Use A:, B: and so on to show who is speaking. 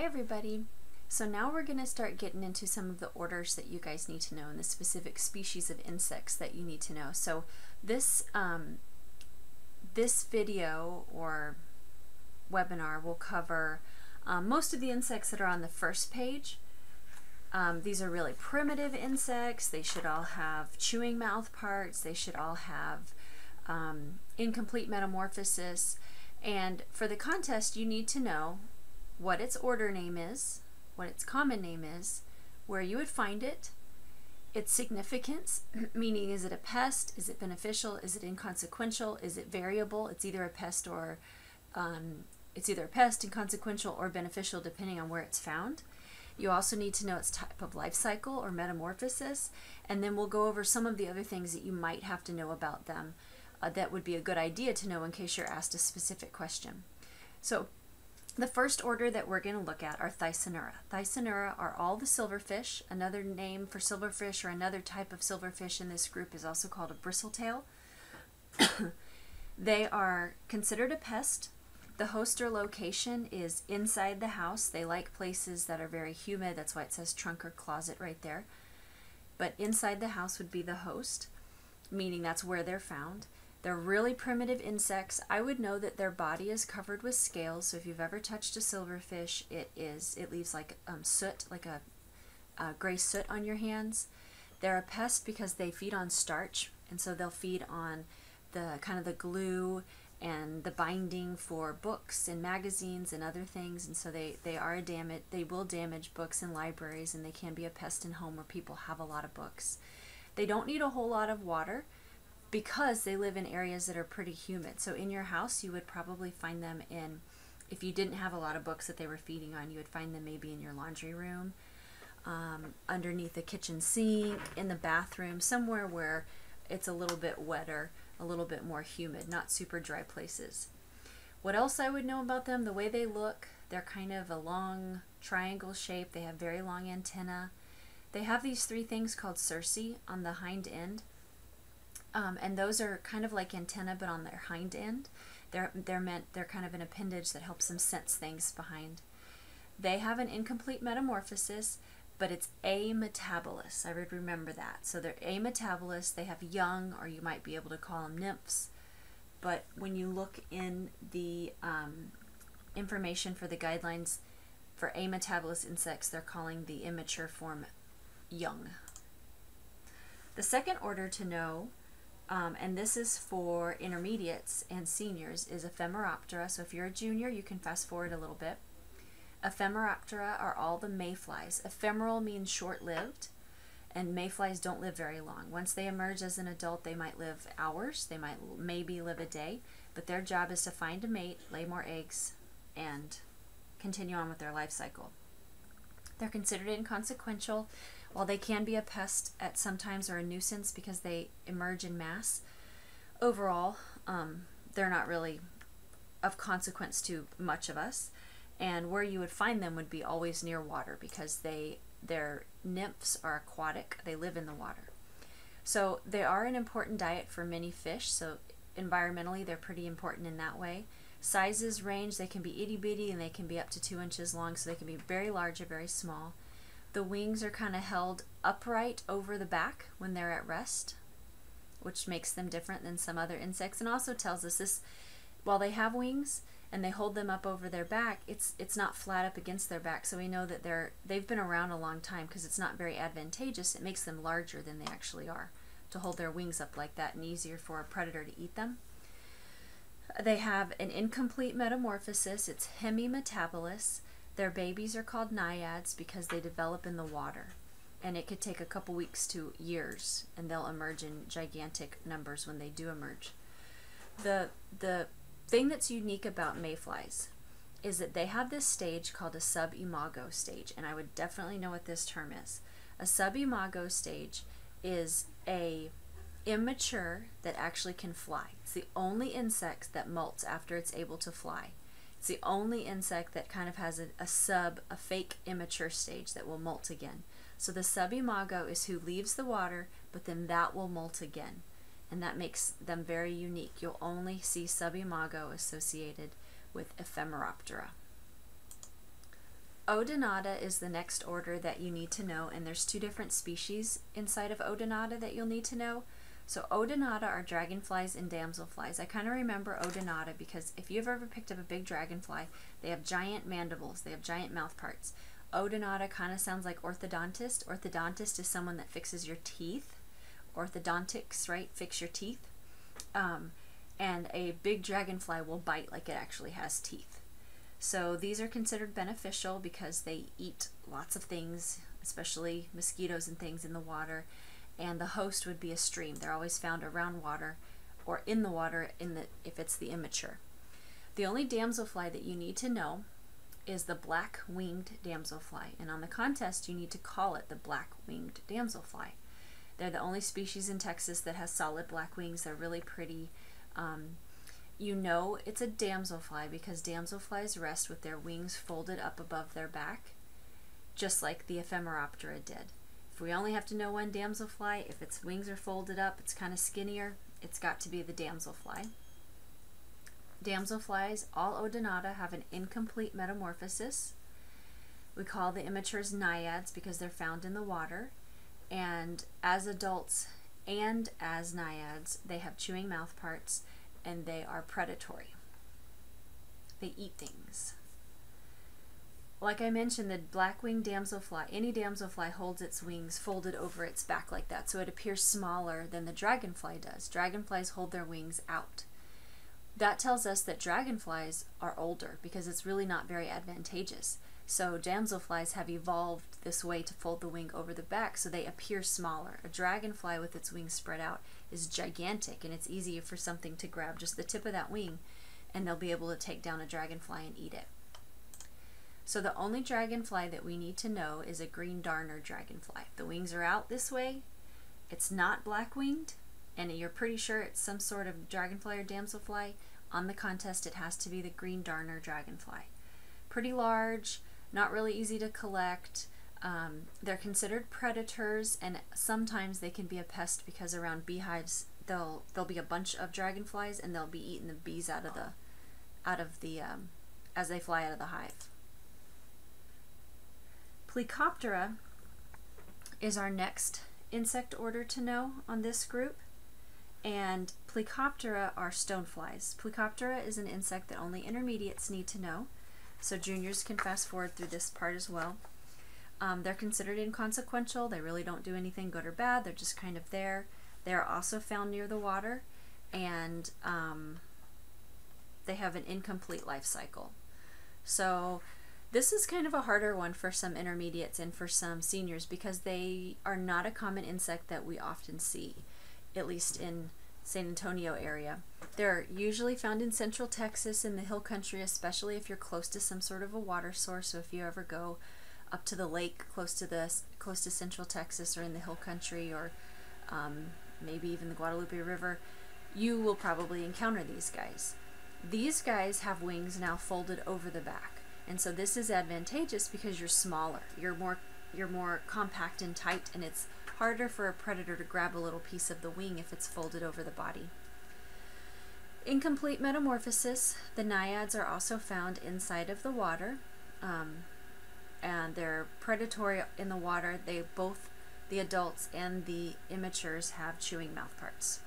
A: Hi everybody. So now we're going to start getting into some of the orders that you guys need to know and the specific species of insects that you need to know. So this um, this video or webinar will cover um, most of the insects that are on the first page. Um, these are really primitive insects. They should all have chewing mouth parts. They should all have um, incomplete metamorphosis. And for the contest, you need to know what its order name is, what its common name is, where you would find it, its significance, meaning is it a pest, is it beneficial, is it inconsequential, is it variable, it's either a pest or um, it's either a pest, inconsequential, or beneficial depending on where it's found. You also need to know its type of life cycle or metamorphosis, and then we'll go over some of the other things that you might have to know about them uh, that would be a good idea to know in case you're asked a specific question. So the first order that we're going to look at are Thysanura. Thysanura are all the silverfish. Another name for silverfish or another type of silverfish in this group is also called a bristletail. they are considered a pest. The host or location is inside the house. They like places that are very humid. That's why it says trunk or closet right there. But inside the house would be the host, meaning that's where they're found. They're really primitive insects. I would know that their body is covered with scales. So if you've ever touched a silverfish, it is it leaves like um, soot, like a, a gray soot on your hands. They're a pest because they feed on starch, and so they'll feed on the kind of the glue and the binding for books and magazines and other things and so they they are a damage they will damage books and libraries and they can be a pest in home where people have a lot of books they don't need a whole lot of water because they live in areas that are pretty humid. So in your house, you would probably find them in, if you didn't have a lot of books that they were feeding on, you would find them maybe in your laundry room, um, underneath the kitchen sink, in the bathroom, somewhere where it's a little bit wetter, a little bit more humid, not super dry places. What else I would know about them? The way they look, they're kind of a long triangle shape. They have very long antenna. They have these three things called cerci on the hind end. Um, and those are kind of like antenna, but on their hind end. They're they're meant they're kind of an appendage that helps them sense things behind. They have an incomplete metamorphosis, but it's ametabolous. I would remember that. So they're ametabolous. They have young, or you might be able to call them nymphs. But when you look in the um, information for the guidelines for ametabolous insects, they're calling the immature form young. The second order to know um, and this is for intermediates and seniors, is Ephemeroptera. So if you're a junior, you can fast forward a little bit. Ephemeroptera are all the mayflies. Ephemeral means short-lived, and mayflies don't live very long. Once they emerge as an adult, they might live hours, they might maybe live a day, but their job is to find a mate, lay more eggs, and continue on with their life cycle. They're considered inconsequential while they can be a pest at sometimes or a nuisance because they emerge in mass, overall, um, they're not really of consequence to much of us. And where you would find them would be always near water because they their nymphs are aquatic. They live in the water. So they are an important diet for many fish. So environmentally, they're pretty important in that way. Sizes range. They can be itty bitty and they can be up to two inches long. So they can be very large or very small. The wings are kind of held upright over the back when they're at rest, which makes them different than some other insects and also tells us this while they have wings and they hold them up over their back, it's it's not flat up against their back. So we know that they're they've been around a long time because it's not very advantageous. It makes them larger than they actually are to hold their wings up like that and easier for a predator to eat them. They have an incomplete metamorphosis. It's hemimetabolous. Their babies are called naiads because they develop in the water. And it could take a couple weeks to years, and they'll emerge in gigantic numbers when they do emerge. The, the thing that's unique about mayflies is that they have this stage called a subimago stage, and I would definitely know what this term is. A subimago stage is a immature that actually can fly. It's the only insect that molts after it's able to fly. It's the only insect that kind of has a, a sub, a fake immature stage that will molt again. So the subimago is who leaves the water, but then that will molt again. And that makes them very unique. You'll only see subimago associated with Ephemeroptera. Odonata is the next order that you need to know, and there's two different species inside of Odonata that you'll need to know. So Odonata are dragonflies and damselflies. I kind of remember Odonata because if you've ever picked up a big dragonfly, they have giant mandibles, they have giant mouth parts. Odonata kind of sounds like orthodontist. Orthodontist is someone that fixes your teeth. Orthodontics, right? Fix your teeth. Um, and a big dragonfly will bite like it actually has teeth. So these are considered beneficial because they eat lots of things, especially mosquitoes and things in the water. And the host would be a stream. They're always found around water or in the water in the if it's the immature. The only damselfly that you need to know is the black-winged damselfly. And on the contest, you need to call it the black-winged damselfly. They're the only species in Texas that has solid black wings. They're really pretty. Um, you know it's a damselfly because damselflies rest with their wings folded up above their back, just like the Ephemeroptera did. If we only have to know one damselfly, if its wings are folded up, it's kind of skinnier, it's got to be the damselfly. Damselflies, all Odonata, have an incomplete metamorphosis. We call the immatures naiads because they're found in the water. And as adults and as naiads, they have chewing mouth parts and they are predatory. They eat things. Like I mentioned, the black-winged damselfly, any damselfly holds its wings folded over its back like that, so it appears smaller than the dragonfly does. Dragonflies hold their wings out. That tells us that dragonflies are older because it's really not very advantageous. So damselflies have evolved this way to fold the wing over the back so they appear smaller. A dragonfly with its wings spread out is gigantic and it's easier for something to grab just the tip of that wing and they'll be able to take down a dragonfly and eat it. So the only dragonfly that we need to know is a green darner dragonfly. The wings are out this way. It's not black-winged and you're pretty sure it's some sort of dragonfly or damselfly. On the contest it has to be the green darner dragonfly. Pretty large, not really easy to collect. Um, they're considered predators, and sometimes they can be a pest because around beehives there'll there'll be a bunch of dragonflies, and they'll be eating the bees out of the out of the um, as they fly out of the hive. Plecoptera is our next insect order to know on this group. And Plecoptera are stoneflies. Plecoptera is an insect that only intermediates need to know, so juniors can fast forward through this part as well. Um, they're considered inconsequential. They really don't do anything good or bad. They're just kind of there. They're also found near the water, and um, they have an incomplete life cycle. So this is kind of a harder one for some intermediates and for some seniors because they are not a common insect that we often see, at least in San Antonio area. They're usually found in central Texas in the hill country, especially if you're close to some sort of a water source. So if you ever go up to the lake close to the close to central Texas or in the hill country or um, maybe even the Guadalupe River, you will probably encounter these guys. These guys have wings now folded over the back. And so this is advantageous because you're smaller. You're more you're more compact and tight and it's harder for a predator to grab a little piece of the wing if it's folded over the body. In complete metamorphosis. The naiads are also found inside of the water. Um, and they're predatory in the water. They both, the adults and the immatures, have chewing mouth parts.